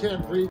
can't breathe.